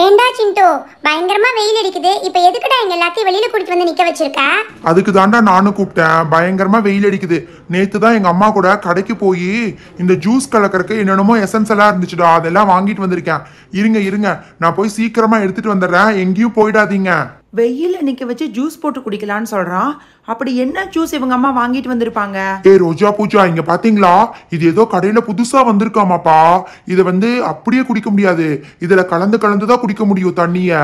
ஏண்டா சிண்டோ? பயங்கரமா வெயில் அடிக்குது. இப்போ எதுக்குடா எங்க எல்லாத்தையும் வெளியில கூட்டிட்டு வந்து நிக்க வச்சிருக்க? அதுக்கு தாண்டா நானும் கூப்பிட்டேன். பயங்கரமா வெயில் அடிக்குது. நேத்து தான் எங்க அம்மா கூட கடைக்கு போய் இந்த ஜூஸ் கலக்கறக்கு என்னென்னமோ எசன்ஸ் எல்லாம் இருந்துச்சுடா. அதெல்லாம் வாங்கிட்டு வந்திருக்கேன். இருங்க இருங்க. நான் போய் சீக்கிரமா எடுத்துட்டு வந்துடுறேன். எங்கேயும் போயிடாதீங்க. வெயில் நிக்க வச்சு ஜூஸ் போட்டு குடிக்கலான்னு சொல்றான். அப்படி என்ன ஜூஸ் இவங்க அம்மா வாங்கிட்டு வந்திருப்பாங்க? ஏ ரோஜா பூஜா இங்க பாத்தீங்களா? இது ஏதோ கடையில புதுசா வந்திருக்காமாப்பா. இதை வந்து அப்படியே குடிக்க முடியாது. இதுல கலந்து கலந்து தான் குடிக்க முடியும் தண்ணிய.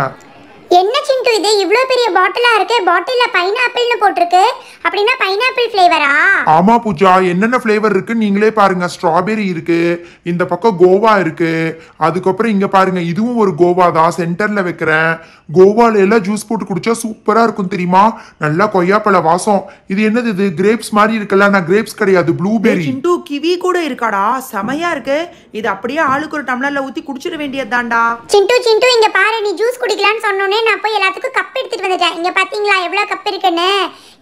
இது இவ்ளோ பெரிய பாட்டிலா இருக்கு? பாட்டில்ல பைனாப்பிள்னு போட்டிருக்கு. அப்படின்னா பைனாப்பிள் ஃப்ளேவரா ஆமா பூஜா என்னென்ன ஃப்ளேவர் இருக்கு நீங்களே பாருங்க. ஸ்ட்ராபெரி இருக்கு இந்த பக்கம் கோவா இருக்கு. அதுக்கப்புறம் இங்க பாருங்க இதுவும் ஒரு கோவா தான். சென்டர்ல வைக்கிறேன். கோவால எல்லாம் ஜூஸ் போட்டு குடிச்சா சூப்பரா இருக்கும் தெரியுமா? நல்லா கொய்யாப்பழ வாசம். இது என்னது இது? கிரேப்ஸ் மாதிரி இருக்குல்ல நான் கிரேப்ஸ் கிடையாது ப்ளூபெரி சிண்டு கிவி கூட இருக்காடா. செமையா இருக்கு. இது அப்படியே ஆளுக்கு ஒரு டம்ளர்ல ஊத்தி குடிச்சிட வேண்டியதுதான்டா. சிண்டு சிண்டு இங்க பாரு நீ ஜூஸ் குடிக்கலாம்னு சொன்னோனே நான் போய் எல்லாத்துக்கும் கப் எடுத்துட்டு வந்துட்டேன். இங்க பாத்தீங்களா? எவ்வளவு கப் இருக்குன்னு?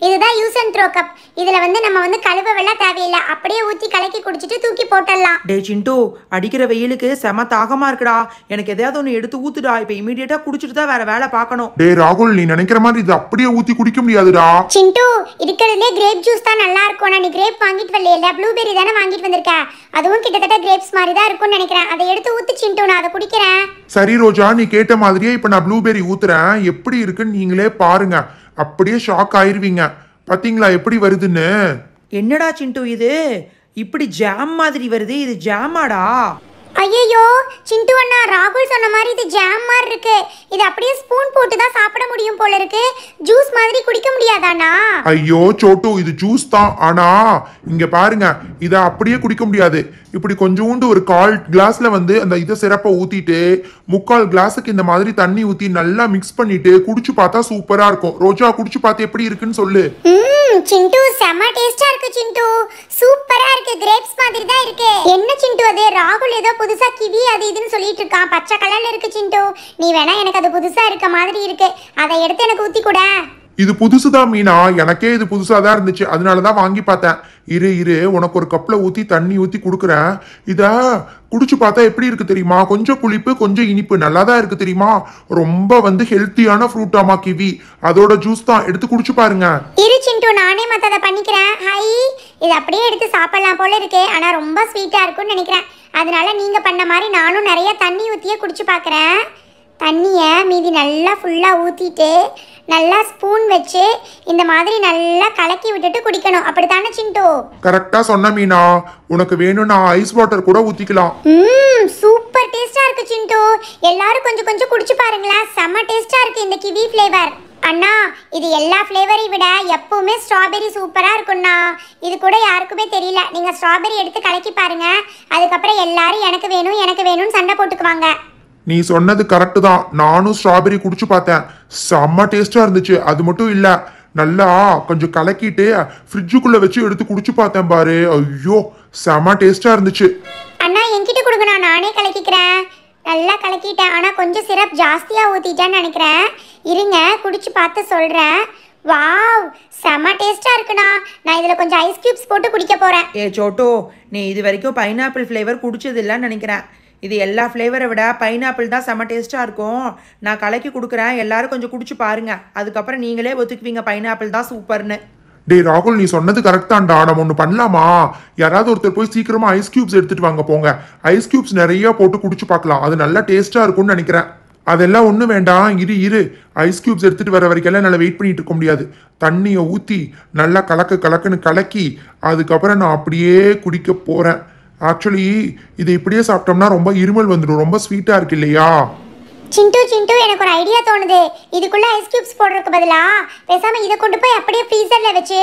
இதுதான் யூஸ் அண்ட் த்ரோ கப் இதுல வந்து நம்ம வந்து கழுவ வெள்ளம் தேவையில்லை. அப்படியே ஊத்தி கலக்கி குடிச்சிட்டு தூக்கி போட்டுடலாம். டே சிண்டு அடிக்கிற வெயிலுக்கு செம தாகமா இருக்குடா. எனக்கு எதையாவது ஒன்று எடுத்து ஊத்துடா. இப்போ இமீடியட்டா குடிச்சிட்டு தான் வேற வேலை பார்க்கணும். டே ராகுல் நீ நினைக்கிற மாதிரி இது அப்படியே ஊத்தி குடிக்க முடியாதுடா. சிண்டு இருக்கிறதுலே கிரேப் ஜூஸ் தான் நல்லா இருக்கும். நான் நீ கிரேப் வாங்கிட்டு வரல ப்ளூபெரி தானே வாங்கிட்டு வந்திருக்க? அதுவும் கிட்டத்தட்ட கிரேப்ஸ் மாதிரி தான் இருக்கும்னு நினைக்கிறேன். அதை எடுத்து ஊத்து சிண்டு நான் அதை குடிக்கிறேன். சரி ரோஜா நீ கேட்ட மாதிரியே இப்ப நான் ப்ளூபெரி ஊத்துறேன். எப்படி இருக்குன்னு நீங்களே பாருங்க. அப்படியே ஷாக் ஆயிருவீங்க. பாத்தீங்களா? எப்படி வருதுன்னு? என்னடா சிண்டு இது? இப்படி ஜாம் மாதிரி வருது. இது ஜாமாடா ஐயோ சிண்டு அண்ணா ராகுல் சொன்ன மாதிரி இது ஜாம் மாதிரி இருக்கு. இது அப்படியே ஸ்பூன் போட்டு தான் சாப்பிட முடியும் போல இருக்கு. ஜூஸ் மாதிரி குடிக்க முடியாதாண்ணா? ஐயோ சோட்டு இது ஜூஸ் தான். ஆனா இங்க பாருங்க. இத அப்படியே குடிக்க முடியாது. இப்படி கொஞ்சோண்டு ஒரு கால் கிளாஸ்ல வந்து அந்த இதை சிறப்பை ஊத்திட்டு முக்கால் கிளாஸுக்கு இந்த மாதிரி தண்ணி ஊத்தி நல்லா மிக்ஸ் பண்ணிட்டு குடிச்சு பார்த்தா சூப்பரா இருக்கும். ரோஜா குடிச்சு பார்த்து எப்படி இருக்குன்னு சொல்லு. சிண்டு செம்ம டேஸ்டா இருக்கு சிண்டு. சூப்பரா இருக்கு கிரேப்ஸ் மாதிரி தான் இருக்கு. என்ன சிண்டு அது? ராகுல் ஏதோ புதுசா கிவி அது இதுன்னு சொல்லிட்டு இருக்கான். பச்சை கலர்ல இருக்கு சிண்டு. நீ வேணா எனக்கு அது புதுசா இருக்க மாதிரி இருக்கு. அதை எடுத்து எனக்கு ஊத்தி கூட. இது புதுசுதான் மீனா? எனக்கே இது புதுசாக தான் இருந்துச்சு. அதனால தான் வாங்கி பார்த்தேன். இரு இரு. உனக்கு ஒரு கப்பில் ஊற்றி தண்ணி ஊற்றி கொடுக்குறேன். இதை குடிச்சு பார்த்தா எப்படி இருக்கு தெரியுமா? கொஞ்சம் புளிப்பு கொஞ்சம் இனிப்பு. நல்லா தான் இருக்கு தெரியுமா? ரொம்ப வந்து ஹெல்த்தியான ஃப்ரூட்டாமா கிவி. அதோட ஜூஸ் தான். எடுத்து குடிச்சு பாருங்க. இரு சிண்டு நானே மற்றதை பண்ணிக்கிறேன். ஹை இது அப்படியே எடுத்து சாப்பிடலாம் போல இருக்கே. ஆனா ரொம்ப ஸ்வீட்டா இருக்கும்னு நினைக்கிறேன். அதனால நீங்க பண்ண மாதிரி நானும் நிறைய தண்ணி ஊத்தியே குடிச்சு பார்க்குறேன். தண்ணியை மீதி நல்லா ஃபுல்லாக ஊற்றிட்டு நல்லா ஸ்பூன் வச்சு இந்த மாதிரி நல்லா கலக்கி விட்டுட்டு குடிக்கணும். அப்படித்தானே சிண்டு? கரெக்டா சொன்ன மீனா. உனக்கு வேணும்னா ஐஸ் வாட்டர் கூட ஊத்திக்கலாம். ம் சூப்பர் டேஸ்டா இருக்கு சிண்டு. எல்லாரும் கொஞ்சம் கொஞ்சம் குடிச்சு பாருங்களேன். செம்ம டேஸ்டா இருக்கு இந்த கிவி ஃப்ளேவர் அண்ணா இது எல்லா ஃப்ளேவரையும் விட எப்பவுமே ஸ்ட்ராபெரி சூப்பரா இருக்கும்ண்ணா இது கூட யாருக்குமே தெரியல. நீங்க ஸ்ட்ராபெரி எடுத்து கலக்கி பாருங்க. அதுக்கப்புறம் எல்லாரும் எனக்கு வேணும் எனக்கு வேணும்னு சண்டை போட்டுக்குவாங்க. நீ சொன்னது கரெக்டு தான். நானும் ஸ்ட்ராபெரி குடிச்சு பார்த்தேன். செம்ம டேஸ்டா இருந்துச்சு. அது மட்டும் இல்ல நல்லா கொஞ்சம் கலக்கிட்டு ஃப்ரிட்ஜுக்குள்ள வச்சு எடுத்து குடிச்சு பார்த்தேன் பாரு. ஐயோ செம்ம டேஸ்டா இருந்துச்சு. அண்ணா என்கிட்ட கொடுங்க நான் கலக்கிக்கிறேன். நல்லா கலக்கிட்டேன். ஆனால் கொஞ்சம் சிரப் ஜாஸ்தியாக ஊற்றிட்டேன்னு நினைக்கிறேன். இருங்க குடிச்சு பார்த்து சொல்கிறேன் வாவ் செம்ம டேஸ்ட்டாக இருக்குண்ணா. நான் இதில் கொஞ்சம் ஐஸ் கியூப்ஸ் போட்டு குடிக்க போகிறேன் ஏ சோட்டோ நீ இது வரைக்கும் பைனாப்பிள் ஃப்ளேவர் குடிச்சது இல்லைன்னு நினைக்கிறேன். இது எல்லா ஃப்ளேவரை விட பைனாப்பிள் தான் செம்ம டேஸ்ட்டாக இருக்கும். நான் கலக்கி கொடுக்குறேன். எல்லாரும் கொஞ்சம் குடிச்சு பாருங்க. அதுக்கப்புறம் நீங்களே ஒத்துக்குவீங்க. பைனாப்பிள் தான் சூப்பர்னு டேய் ராகுல் நீ சொன்னது கரெக்டாண்டா நம்ம ஒன்று பண்ணலாமா? யாராவது ஒருத்தர் போய் சீக்கிரமா ஐஸ் கியூப்ஸ் எடுத்துட்டு வாங்க போங்க. ஐஸ் கியூப்ஸ் நிறைய போட்டு குடிச்சு பார்க்கலாம். அது நல்லா டேஸ்ட்டாக இருக்கும்னு நினைக்கிறேன். அதெல்லாம் ஒன்றும் வேண்டாம். இரு இரு. ஐஸ் கியூப்ஸ் எடுத்துகிட்டு வர வரைக்கும் எல்லாம் நல்லா வெயிட் பண்ணிட்டு இருக்க முடியாது. தண்ணியை ஊற்றி நல்லா கலக்க கலக்குன்னு கலக்கி அதுக்கப்புறம் நான் அப்படியே குடிக்க போகிறேன் ஆக்சுவலி இது இப்படியே சாப்பிட்டோம்னா ரொம்ப இருமல் வந்துடும். ரொம்ப ஸ்வீட்டா இருக்கு இல்லையா? சிண்டு சிண்டு எனக்கு ஒரு ஐடியா தோணுது. இதுக்குள்ளே ஐஸ் கியூப்ஸ் போடுறதுக்கு பதிலாக பேசாமல் இதை கொண்டு போய் அப்படியே ஃப்ரீசரில் வச்சு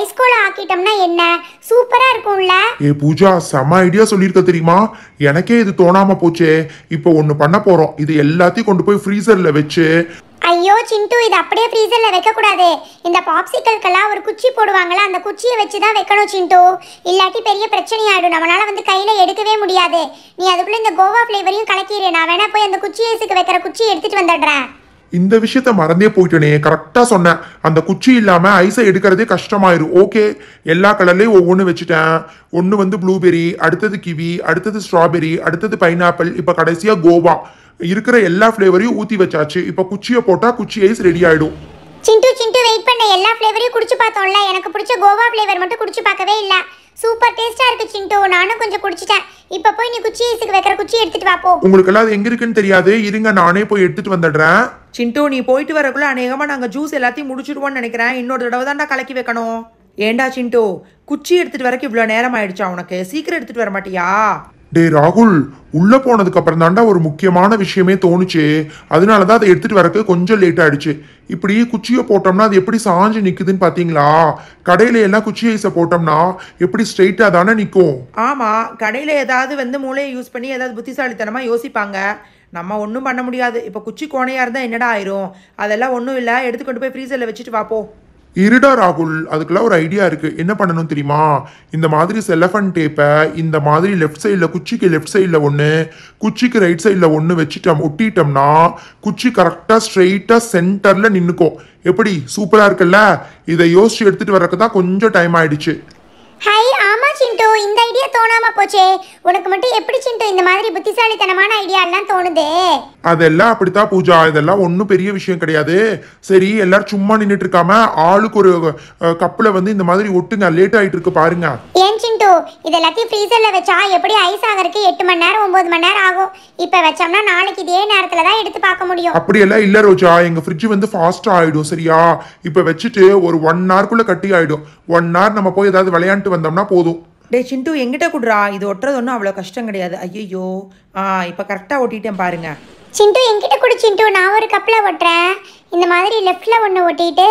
ஐஸ் கோலா ஆக்கிட்டோம்னா என்ன? சூப்பராக இருக்கும்ல. ஏ பூஜா செம ஐடியா சொல்லியிருக்க தெரியுமா? எனக்கே இது தோணாம போச்சே. இப்போ ஒன்று பண்ண போறோம். இது எல்லாத்தையும் கொண்டு போய் ஃப்ரீசர்ல வச்சு ஐயோ சிண்டு இது அப்படியே ஃப்ரீசரில் வைக்கக்கூடாது. இந்த பாப்சிக்கல்கெல்லாம் ஒரு குச்சி போடுவாங்களா அந்த குச்சியை வச்சு தான் வைக்கணும் சிண்டு. இல்லாட்டி பெரிய பிரச்சனை நம்மளால் வந்து கையில் எடுக்கவே முடியாது. நீ அதுக்குள்ளே இந்த கோவா ஃப்ளேவரையும் கலக்கிடு நான் வேணா போய் அந்த குச்சி ஏசுக்கு வைக்கிற குச்சியை எடுத்துகிட்டு வந்துடுறேன். இந்த விஷயத்த மறந்தே போயிட்டேனே. கரெக்டாக சொன்னேன். அந்த குச்சி இல்லாமல் ஐஸை எடுக்கிறதே கஷ்டமாயிரும். ஓகே எல்லா கலர்லேயும் ஒவ்வொன்று வச்சுட்டேன். ஒன்று வந்து ப்ளூபெரி அடுத்தது கிவி அடுத்தது ஸ்ட்ராபெரி அடுத்தது பைனாப்பிள் இப்போ கடைசியாக கோவா. இருக்கிற எல்லா ஃப்ளேவரையும் ஊற்றி வச்சாச்சு. இப்போ குச்சியை போட்டால் குச்சி ஐஸ் ரெடி ஆகிடும் சிண்டு சிண்டு வெயிட் பண்ண. எல்லா ஃப்ளேவரையும் குடிச்சு பார்த்தோம்ல. எனக்கு பிடிச்ச கோவா ஃப்ளேவர் மட்டும் குடிச்சு பார்க்கவே இல்லை. சூப்பர் டேஸ்டா இருக்கு சிண்டு. நானும் கொஞ்சம் குடிச்சிட்டேன். இப்போ போய் நீ குச்சி ஐஸுக்கு வைக்கிற குச்சி எடுத்துட்டு வா போ. உங்களுக்கு எல்லாம் அது எங்கே இருக்குன்னு தெரியாது. இருங்க நானே போய் எடுத்துட்டு வந்துடுறேன். சிண்டு நீ போயிட்டு வரக்குள்ள அநேகமாக நாங்கள் ஜூஸ் எல்லாத்தையும் முடிச்சிடுவோம்னு நினைக்கிறேன். இன்னொரு தடவை தான்டா கலக்கி வைக்கணும். ஏண்டா சிண்டு? குச்சி எடுத்துட்டு வரக்கு இவ்வளோ நேரம் ஆயிடுச்சா உனக்கு? சீக்கிரம் எடுத்துட்டு வர மாட்டியா? டே ராகுல் உள்ள போனதுக்கு அப்புறம் தாண்டா ஒரு முக்கியமான விஷயமே தோணுச்சு. அதனால தான் அதை எடுத்துட்டு வரக்கு கொஞ்சம் லேட் ஆயிடுச்சு. இப்படி குச்சியை போட்டோம்னா அது எப்படி சாஞ்சு நிக்குதுன்னு பாத்தீங்களா? கடையில எல்லாம் குச்சி ஐஸை போட்டோம்னா எப்படி ஸ்ட்ரைட்டா தானே நிக்கும்? ஆமாம் கடையில் ஏதாவது வந்து மூளையை யூஸ் பண்ணி ஏதாவது புத்திசாலித்தனமாக யோசிப்பாங்க. நம்ம ஒன்றும் பண்ண முடியாது. இப்போ குச்சி கோணையாக இருந்தால் என்னடா ஆயிரும்? அதெல்லாம் ஒன்றும் இல்லை. எடுத்து கொண்டு போய் ஃப்ரீசரில் வச்சுட்டு வாப்போ இருடா ராகுல் அதுக்கெல்லாம் ஒரு ஐடியா இருக்குது என்ன பண்ணணும் தெரியுமா? இந்த மாதிரி செலஃபன் டேப்பை இந்த மாதிரி லெஃப்ட் சைடில் குச்சிக்கு லெஃப்ட் சைடில் ஒன்று குச்சிக்கு ரைட் சைடில் ஒன்று வச்சுட்டோம் ஒட்டிட்டோம்னா குச்சி கரெக்டாக ஸ்ட்ரெயிட்டாக சென்டரில் நின்றுக்கும் எப்படி? சூப்பராக இருக்குல்ல? இதை யோசிச்சு எடுத்துகிட்டு வரக்கு தான் கொஞ்சம் டைம் ஆயிடுச்சு. இந்த ஐடியா தோணாம போச்சே. உனக்கு மட்டும் எப்படி சிண்டு இந்த மாதிரி புத்திசாலித்தனமான ஐடியா எல்லாம் தோணுதே? அதெல்லாம் அப்படித்தான் பூஜா. இதெல்லாம் ஒன்றும் பெரிய விஷயம் கிடையாது. சரி எல்லாரும் சும்மா நின்றுட்டு இருக்காம ஆளுக்கு ஒரு கப்பில் வந்து இந்த மாதிரி ஒட்டுங்க. லேட் ஆயிட்டு இருக்கு பாருங்க. ஏன் சிண்டு? இது எல்லாத்தையும் ஃப்ரீசர்ல வச்சா எப்படி ஐஸ் ஆகிறதுக்கு எட்டு மணி நேரம் ஒன்பது மணி நேரம் ஆகும்? இப்போ வச்சோம்னா நாளைக்கு இதே நேரத்துல தான் எடுத்து பார்க்க முடியும். அப்படியெல்லாம் இல்ல ரோஜா. எங்க ஃப்ரிட்ஜ் வந்து ஃபாஸ்டா ஆயிடும் சரியா? இப்ப வச்சுட்டு ஒரு ஒன் ஹவர்க்குள்ள கட்டி ஆயிடும். ஒன் ஹவர் நம்ம போய் ஏதாவது விளையாண்டு வந்தோம்னா போதும். டே சிண்டு எங்கிட்ட குடுறா. இது ஒட்டுறது ஒன்றும் அவ்வளோ கஷ்டம் கிடையாது. ஐயோ ஆ இப்போ கரெக்டாக ஒட்டிட்டேன் பாருங்க. சிண்டு என்கிட்ட கொடு சிண்டு. நான் ஒரு கப்பில் ஒட்டுறேன். இந்த மாதிரி லெஃப்டில் ஒன்று ஒட்டிட்டு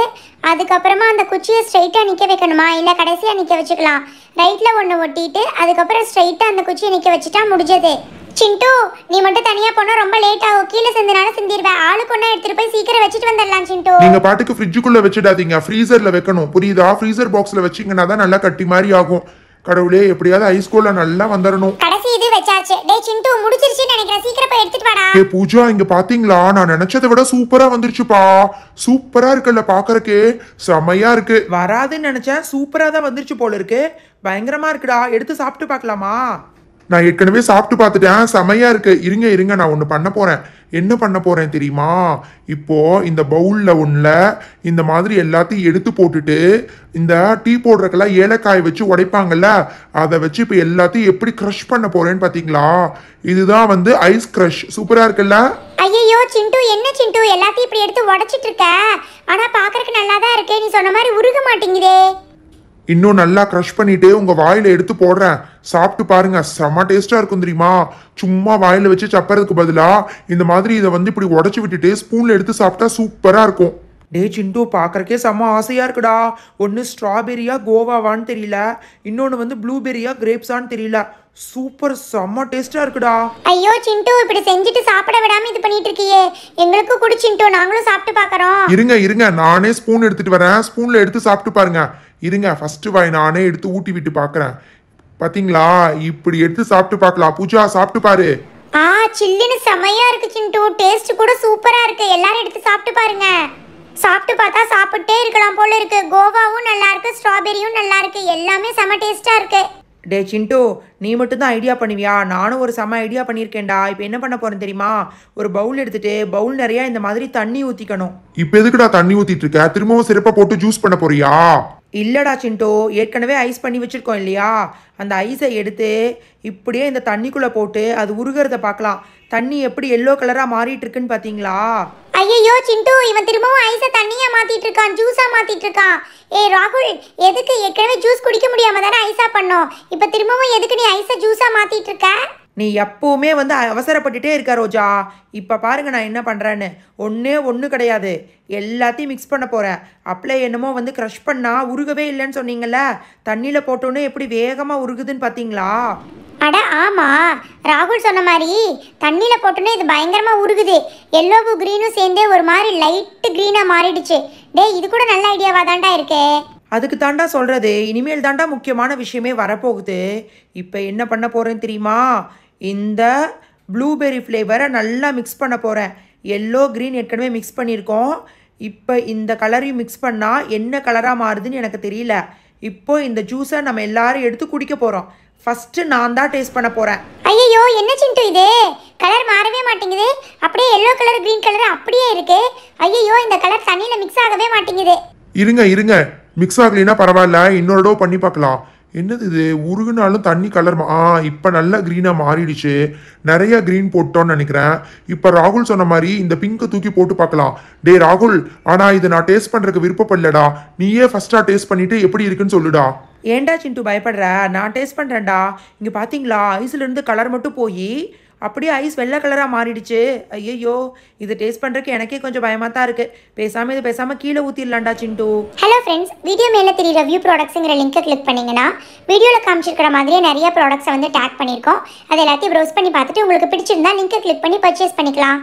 அதுக்கப்புறமா அந்த குச்சியை ஸ்ட்ரைட்டாக நிற்க வைக்கணுமா? இல்லை கடைசியாக நிற்க வச்சுக்கலாம். ரைட்டில் ஒன்று ஒட்டிட்டு அதுக்கப்புறம் ஸ்ட்ரைட்டாக அந்த குச்சியை நிற்க வச்சுட்டா முடிஞ்சது. சிண்டு நீ மட்டும் தனியாக போனால் ரொம்ப லேட் ஆகும். கீழே சிந்தினால சிந்திருவேன். ஆளுக்கு ஒன்றா எடுத்துகிட்டு போய் சீக்கிரம் வச்சுட்டு வந்துடலாம் சிண்டு. நீங்க பாட்டுக்கு ஃப்ரிட்ஜுக்குள்ள வச்சிடாதீங்க. ஃப்ரீசர்ல வைக்கணும். புரியுதா? ஃப்ரீசர் பாக்ஸ்ல வச்சீங்கன்னா தான் நல்லா கட்டி மாதிரி ஆகும். கடவுளே எப்படியாவது ஐஸ்கூல்ல நல்லா வந்துடணும் கடைசி இது வச்சாச்சு. டேய் சிண்டு முடிச்சிருச்சுன்னு நினைக்கிறேன். சீக்கிரம் போய் எடுத்துட்டு வாடா. ஏ பூஜா இங்க பாத்தீங்களா? நான் நினைச்சதை விட சூப்பரா வந்துருச்சுப்பா. சூப்பரா இருக்குல்ல பாக்குறக்கே. செமையா இருக்கு. வராதுன்னு நினச்சேன். சூப்பராக தான் வந்துருச்சு போல இருக்கு. பயங்கரமாக இருக்குடா. எடுத்து சாப்பிட்டு பார்க்கலாமா? நான் ஏற்கனவே சாப்பிட்டு பார்த்துட்டேன். செமையா இருக்கு. இருங்க இருங்க நான் ஒன்று பண்ண போறேன். என்ன பண்ண போகிறேன் தெரியுமா? இப்போது இந்த பவுலில் ஒன்றில் இந்த மாதிரி எல்லாத்தையும் எடுத்து போட்டுட்டு இந்த டீ போடுறக்கெல்லாம் ஏலக்காய் வச்சு உடைப்பாங்கல்ல அதை வச்சு இப்போ எல்லாத்தையும் எப்படி க்ரஷ் பண்ண போகிறேன்னு பார்த்தீங்களா இதுதான் வந்து ஐஸ் க்ரஷ் சூப்பராக இருக்குல்ல? ஐயோ சிண்டு என்ன சிண்டு? எல்லாத்தையும் இப்படி எடுத்து உடைச்சிட்டு இருக்க? ஆனால் பார்க்கறக்கு நல்லா தான் இருக்கே. நீ சொன்ன மாதிரி உருக மாட்டேங்குதே. இன்னும் நல்லா க்ரஷ் பண்ணிட்டு உங்க வாயில எடுத்து போடுறேன். சாப்பிட்டு பாருங்க செம்ம டேஸ்டா இருக்கும் தெரியுமா? சும்மா வாயில வச்சு சப்பறதுக்கு பதிலா இந்த மாதிரி இதை வந்து இப்படி உடைச்சு விட்டுட்டு ஸ்பூன்ல எடுத்து சாப்பிட்டா சூப்பரா இருக்கும். டே சிண்டு பார்க்கறக்கே செம்ம ஆசையாக இருக்குடா. ஒன்று ஸ்ட்ராபெரியா கோவாவான்னு தெரியல. இன்னொன்று வந்து ப்ளூபெரியா கிரேப்ஸான்னு தெரியல. சூப்பர் செம்ம டேஸ்ட்டாக இருக்குடா. ஐயோ சிண்டு இப்படி செஞ்சுட்டு சாப்பிட விடாம இது பண்ணிட்டு இருக்கியே. எங்களுக்கும் குடி சிண்டு. நாங்களும் சாப்பிட்டு பார்க்கறோம். இருங்க இருங்க. நானே ஸ்பூன் எடுத்துட்டு வரேன். ஸ்பூன்ல எடுத்து சாப்பிட்டு பாருங்க. இருங்க ஃபர்ஸ்ட் வாய் நானே எடுத்து ஊட்டி விட்டு பார்க்கறேன். பாத்தீங்களா? இப்படி எடுத்து சாப்பிட்டு பார்க்கலாம். பூஜா சாப்பிட்டு பாரு. ஆ சில்லுன்னு செமையா இருக்கு சிண்டு. டேஸ்ட் கூட சூப்பரா இருக்கு. எல்லாரும் எடுத்து சாப்பிட்டு பாருங்க. சாப்பிட்டு பார்த்தா சாப்பிட்டே இருக்கலாம் போல இருக்கு. கோவாவும் நல்லா இருக்கு ஸ்ட்ராபெரியும் நல்லா இருக்கு. எல்லாமே செம டேஸ்டா இருக்கு. டே சிண்டு நீ மட்டும்தான் ஐடியா பண்ணுவியா? நானும் ஒரு செம்ம ஐடியா பண்ணியிருக்கேன்டா. இப்போ என்ன பண்ண போகிறேன் தெரியுமா? ஒரு பவுல் எடுத்துட்டு பவுல் நிறையா இந்த மாதிரி தண்ணி ஊற்றிக்கணும் இப்ப எதுக்குடா தண்ணி ஊத்திட்டு இருக்க? திரும்பவும் சிறப்பா போட்டு ஜூஸ் பண்ண போறியா? இல்லடா சிண்டு ஏற்கனவே ஐஸ் பண்ணி வச்சிருக்கோம் இல்லையா? அந்த ஐஸை எடுத்து இப்படியே இந்த தண்ணிக்குள்ளே போட்டு அது உருகிறத பார்க்கலாம். தண்ணி எப்படி எல்லோ கலராக மாறிட்டு இருக்குன்னு பார்த்தீங்களா ஐயோ சிண்டு இவன் திரும்பவும் ஐஸை தண்ணியா மாத்திட்டு இருக்கான் ஜூஸா மாத்திட்டு இருக்கான். ஏய் ராகுல் எதுக்கு? ஏற்கனவே ஜூஸ் குடிக்க முடியாம தானே ஐஸா பண்ணோம். இப்போ திரும்பவும் எதுக்கு நீ ஐஸை ஜூஸா மாத்திட்டு இருக்க? நீ எப்பவுமே வந்து அவசரப்பட்டுட்டே இருக்க ரோஜா. இப்போ பாருங்க நான் என்ன பண்ணுறேன்னு ஒன்றே ஒன்று கிடையாது. எல்லாத்தையும் மிக்ஸ் பண்ண போகிறேன் அப்ளை என்னமோ வந்து க்ரஷ் பண்ணால் உருகவே இல்லைன்னு சொன்னீங்கல்ல. தண்ணியில் போட்டோன்னே எப்படி வேகமாக உருகுதுன்னு பார்த்தீங்களா அட ஆமாம் ராகுல் சொன்ன மாதிரி தண்ணியில் போட்டோன்னே இது பயங்கரமாக உருகுது. எல்லோவும் க்ரீனும் சேர்ந்தே ஒரு மாதிரி லைட்டு க்ரீனாக மாறிடுச்சு. டேய் இது கூட நல்ல ஐடியாவாக தாண்டா இருக்கே. அதுக்கு தாண்டா சொல்கிறது இனிமேல் தாண்டா முக்கியமான விஷயமே வரப்போகுது. இப்போ என்ன பண்ண போகிறேன்னு தெரியுமா? இந்த ப்ளூபெர்ரி ஃப்ளேவரை நல்லா மிக்ஸ் பண்ண போகிறேன் எல்லோ க்ரீன் ஏற்கனவே மிக்ஸ் பண்ணியிருக்கோம். இப்போ இந்த கலரையும் மிக்ஸ் பண்ணால் என்ன கலராக மாறுதுன்னு எனக்கு தெரியல. இப்போ இந்த ஜூஸை நம்ம எல்லாரும் எடுத்து குடிக்க போகிறோம் ஃபஸ்ட்டு நான் தான் டேஸ்ட் பண்ண போகிறேன் ஐயோ என்ன சிண்டு இது? கலர் மாறவே மாட்டேங்குது. அப்படியே எல்லோ கலர் கிரீன் கலர் அப்படியே இருக்கு. ஐயோ இந்த கலர் தண்ணியில் மிக்ஸ் ஆகவே மாட்டேங்குது. இருங்க இருங்க. மிக்ஸ் ஆகலைன்னா பரவாயில்ல. இன்னொரு தடவை பண்ணி பார்க்கலாம். என்னது இது? உருகுனாலும் தண்ணி கலர் ஆ இப்போ நல்லா க்ரீனாக மாறிடுச்சு. நிறைய க்ரீன் போட்டோன்னு நினைக்கிறேன். இப்போ ராகுல் சொன்ன மாதிரி இந்த பிங்கை தூக்கி போட்டு பார்க்கலாம். டே ராகுல் ஆனால் இதை நான் டேஸ்ட் பண்ணுறதுக்கு விருப்பப்படலடா. நீயே ஃபஸ்ட்டாக டேஸ்ட் பண்ணிட்டு எப்படி இருக்குன்னு சொல்லுடா. ஏன்டா சிண்டு பயப்படுற? நான் டேஸ்ட் பண்ணுறேன்டா இங்கே பார்த்தீங்களா ஐஸ்லேருந்து கலர் மட்டும் போய் அப்படியே ஐஸ் வெள்ளை கலராக மாறிடுச்சு. ஐயையோ இது டேஸ்ட் பண்ணுறதுக்கு எனக்கே கொஞ்சம் பயமாக தான் இருக்குது பேசாமல் இது பேசாமல் கீழே ஊற்றிடலாம்டா சிண்டு. ஹலோ ஃப்ரெண்ட்ஸ் வீடியோ மேலே தெரியுற வியூ ப்ராடக்ட்ஸுங்கிற லிங்கை கிளிக் பண்ணிங்கன்னா வீடியோவில் காமிச்சிருக்கிற மாதிரியே நிறைய ப்ராடக்ட்ஸை வந்து டேக் பண்ணியிருக்கோம். அது எல்லாத்தையும் ப்ரௌஸ் பண்ணி பார்த்துட்டு உங்களுக்கு பிடிச்சிருந்தா லிங்கை கிளிக் பண்ணி பர்ச்சேஸ் பண்ணிக்கலாம்.